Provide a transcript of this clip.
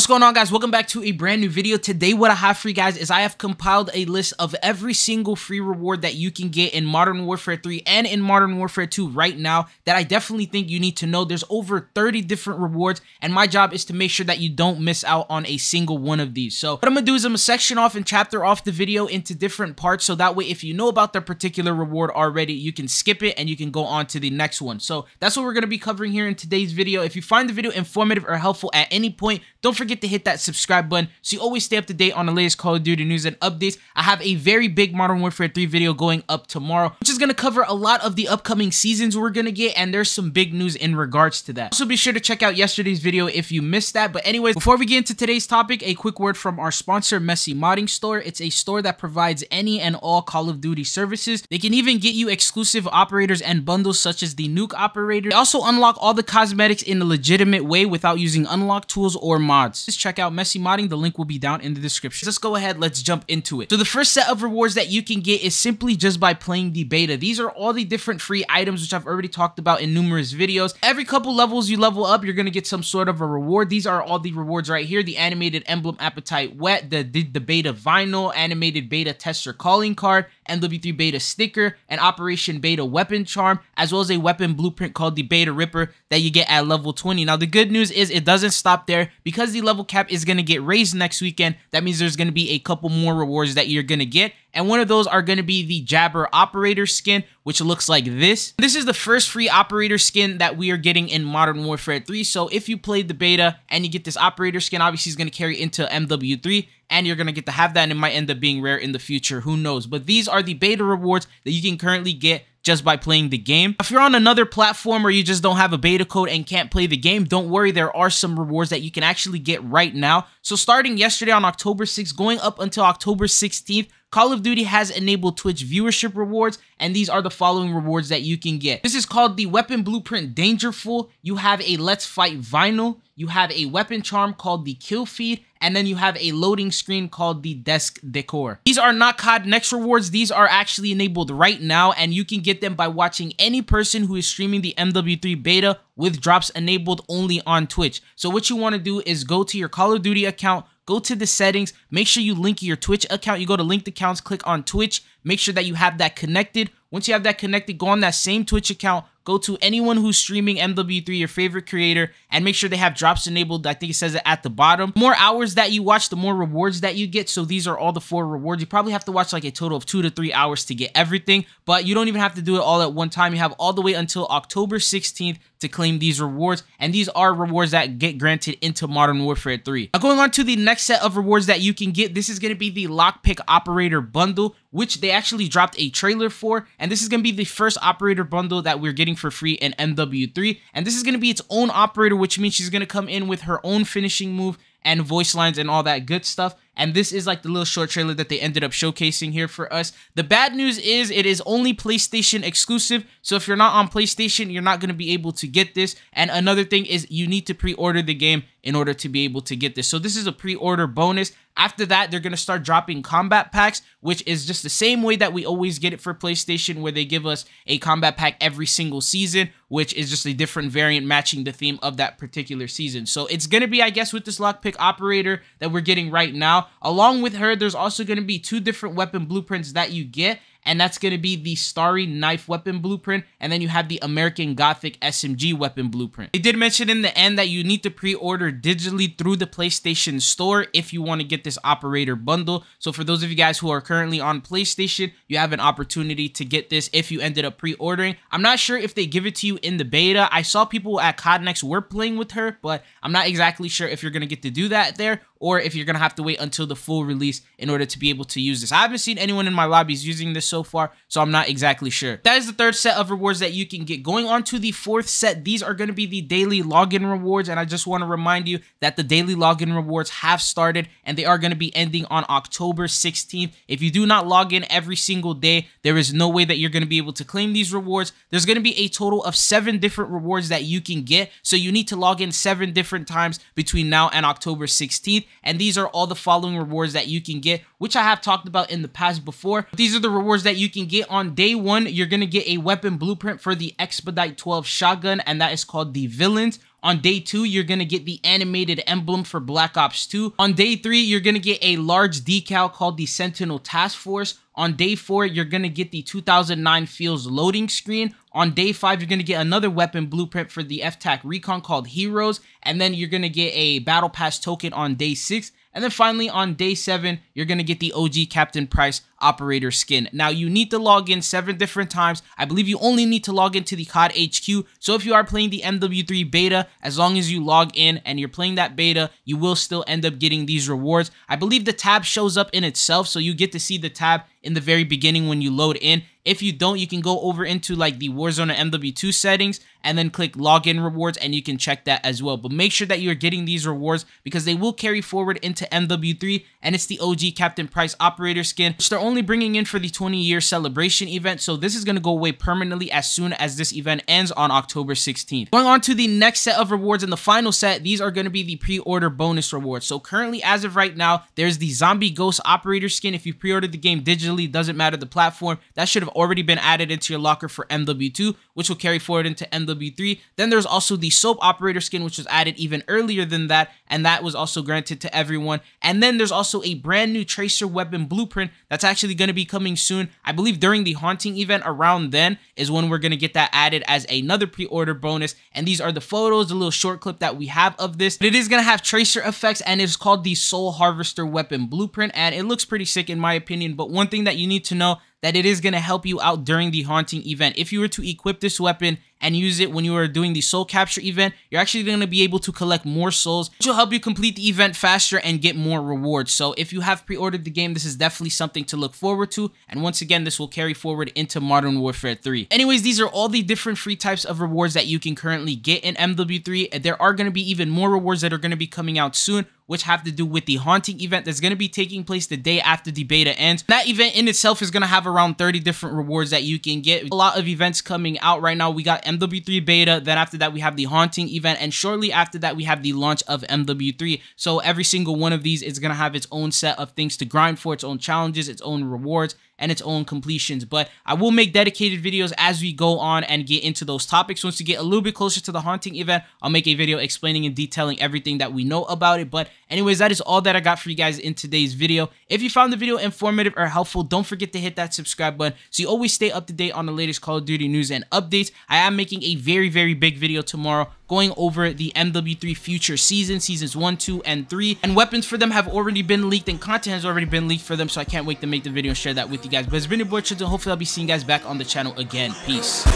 What's going on guys? Welcome back to a brand new video. Today what I have for you guys is I have compiled a list of every single free reward that you can get in Modern Warfare 3 and in Modern Warfare 2 right now that I definitely think you need to know. There's over 30 different rewards and my job is to make sure that you don't miss out on a single one of these. So what I'm going to do is I'm going to section off and chapter off the video into different parts so that way if you know about the particular reward already, you can skip it and you can go on to the next one. So that's what we're going to be covering here in today's video. If you find the video informative or helpful at any point, don't forget forget to hit that subscribe button so you always stay up to date on the latest Call of Duty news and updates. I have a very big Modern Warfare 3 video going up tomorrow, which is going to cover a lot of the upcoming seasons we're going to get, and there's some big news in regards to that. Also, be sure to check out yesterday's video if you missed that. But anyways, before we get into today's topic, a quick word from our sponsor, Messy Modding Store. It's a store that provides any and all Call of Duty services. They can even get you exclusive operators and bundles such as the Nuke Operator. They also unlock all the cosmetics in a legitimate way without using unlock tools or mods. Just check out Messy Modding. The link will be down in the description. Let's go ahead. Let's jump into it. So the first set of rewards that you can get is simply just by playing the beta. These are all the different free items, which I've already talked about in numerous videos. Every couple levels you level up, you're going to get some sort of a reward. These are all the rewards right here. The animated emblem appetite wet, the, the, the beta vinyl, animated beta tester calling card, MW3 beta sticker, and Operation Beta weapon charm, as well as a weapon blueprint called the Beta Ripper that you get at level 20. Now, the good news is it doesn't stop there. Because the level cap is going to get raised next weekend, that means there's going to be a couple more rewards that you're going to get. And one of those are going to be the Jabber Operator skin, which looks like this. This is the first free Operator skin that we are getting in Modern Warfare 3. So if you played the beta and you get this Operator skin, obviously it's going to carry into MW3 and you're going to get to have that and it might end up being rare in the future. Who knows? But these are the beta rewards that you can currently get just by playing the game. If you're on another platform or you just don't have a beta code and can't play the game, don't worry, there are some rewards that you can actually get right now. So starting yesterday on October 6th, going up until October 16th, Call of Duty has enabled Twitch viewership rewards, and these are the following rewards that you can get. This is called the Weapon Blueprint Dangerful. You have a Let's Fight Vinyl. You have a weapon charm called the Kill Feed, and then you have a loading screen called the Desk Decor. These are not COD Next rewards. These are actually enabled right now, and you can get them by watching any person who is streaming the MW3 beta with drops enabled only on Twitch. So what you want to do is go to your Call of Duty account, go to the settings, make sure you link your Twitch account. You go to linked accounts, click on Twitch, make sure that you have that connected. Once you have that connected, go on that same Twitch account, go to anyone who's streaming MW3, your favorite creator, and make sure they have drops enabled. I think it says it at the bottom. The more hours that you watch, the more rewards that you get. So these are all the four rewards. You probably have to watch like a total of two to three hours to get everything, but you don't even have to do it all at one time. You have all the way until October 16th to claim these rewards, and these are rewards that get granted into Modern Warfare 3. Now going on to the next set of rewards that you can get, this is going to be the Lockpick Operator Bundle, which they actually dropped a trailer for, and this is going to be the first operator bundle that we're getting for free in MW3, and this is going to be its own operator, which means she's going to come in with her own finishing move and voice lines and all that good stuff. And this is like the little short trailer that they ended up showcasing here for us. The bad news is it is only PlayStation exclusive. So if you're not on PlayStation, you're not going to be able to get this. And another thing is you need to pre-order the game in order to be able to get this. So this is a pre-order bonus. After that, they're going to start dropping combat packs, which is just the same way that we always get it for PlayStation, where they give us a combat pack every single season, which is just a different variant matching the theme of that particular season. So it's going to be, I guess, with this lockpick operator that we're getting right now. Along with her, there's also going to be two different weapon blueprints that you get and that's going to be the Starry Knife weapon blueprint, and then you have the American Gothic SMG weapon blueprint. They did mention in the end that you need to pre-order digitally through the PlayStation Store if you want to get this operator bundle. So for those of you guys who are currently on PlayStation, you have an opportunity to get this if you ended up pre-ordering. I'm not sure if they give it to you in the beta. I saw people at COD Next were playing with her, but I'm not exactly sure if you're going to get to do that there or if you're going to have to wait until the full release in order to be able to use this. I haven't seen anyone in my lobbies using this so far, so I'm not exactly sure. That is the third set of rewards that you can get. Going on to the fourth set, these are going to be the daily login rewards, and I just want to remind you that the daily login rewards have started, and they are going to be ending on October 16th. If you do not log in every single day, there is no way that you're going to be able to claim these rewards. There's going to be a total of seven different rewards that you can get, so you need to log in seven different times between now and October 16th and these are all the following rewards that you can get, which I have talked about in the past before. These are the rewards that you can get on day one. You're going to get a weapon blueprint for the Expedite 12 shotgun, and that is called the Villains. On day two, you're gonna get the animated emblem for Black Ops 2. On day three, you're gonna get a large decal called the Sentinel Task Force. On day four, you're to get the 2009 Fields loading screen. On day five, you're to get another weapon blueprint for the FTAC Recon called Heroes. And then you're to get a Battle Pass token on day six. And then finally, on day seven, you're going to get the OG Captain Price operator skin. Now, you need to log in seven different times. I believe you only need to log into the COD HQ. So if you are playing the MW3 beta, as long as you log in and you're playing that beta, you will still end up getting these rewards. I believe the tab shows up in itself, so you get to see the tab in the very beginning when you load in. If you don't, you can go over into like the Warzone and MW2 settings and then click login rewards and you can check that as well. But make sure that you're getting these rewards because they will carry forward into MW3 and it's the OG Captain Price operator skin, which they're only bringing in for the 20 year celebration event. So this is going to go away permanently as soon as this event ends on October 16th. Going on to the next set of rewards and the final set, these are going to be the pre-order bonus rewards. So currently as of right now, there's the Zombie Ghost operator skin. If you pre-ordered the game digitally, doesn't matter the platform, that should have already been added into your locker for MW2, which will carry forward into MW3. Then there's also the Soap Operator skin, which was added even earlier than that, and that was also granted to everyone. And then there's also a brand new Tracer weapon blueprint that's actually going to be coming soon. I believe during the Haunting event around then is when we're going to get that added as another pre-order bonus. And these are the photos, the little short clip that we have of this. But it is going to have Tracer effects, and it's called the Soul Harvester weapon blueprint, and it looks pretty sick in my opinion. But one thing that you need to know that it is going to help you out during the haunting event. If you were to equip this weapon and use it when you are doing the soul capture event, you're actually going to be able to collect more souls, which will help you complete the event faster and get more rewards. So if you have pre-ordered the game, this is definitely something to look forward to. And once again, this will carry forward into Modern Warfare 3. Anyways, these are all the different free types of rewards that you can currently get in MW3. There are going to be even more rewards that are going to be coming out soon which have to do with the haunting event that's going to be taking place the day after the beta ends. That event in itself is going to have around 30 different rewards that you can get. A lot of events coming out right now. We got MW3 beta, then after that we have the haunting event, and shortly after that we have the launch of MW3. So every single one of these is going to have its own set of things to grind for, its own challenges, its own rewards, and its own completions. But I will make dedicated videos as we go on and get into those topics. Once we get a little bit closer to the haunting event, I'll make a video explaining and detailing everything that we know about it. But anyways, that is all that I got for you guys in today's video. If you found the video informative or helpful, don't forget to hit that subscribe button so you always stay up to date on the latest Call of Duty news and updates. I am making a very, very big video tomorrow going over the MW3 future season, seasons 1, 2, and 3. And weapons for them have already been leaked and content has already been leaked for them, so I can't wait to make the video and share that with you guys. But it's been your boy Chilton. Hopefully I'll be seeing you guys back on the channel again. Peace.